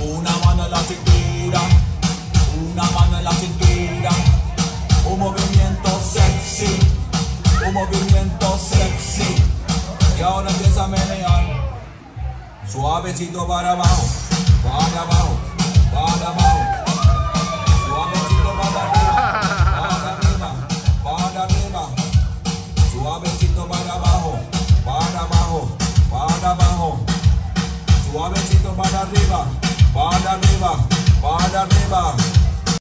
Una mano en la cintura, una mano en la cintura. Un movimiento sexy, un movimiento sexy. Y ahora empieza a menear. Suavecito para abajo, para abajo, para abajo. Suavecito para arriba, para arriba, para arriba. Suavecito para abajo, para abajo, para abajo. Suavecito para arriba, para arriba, para arriba.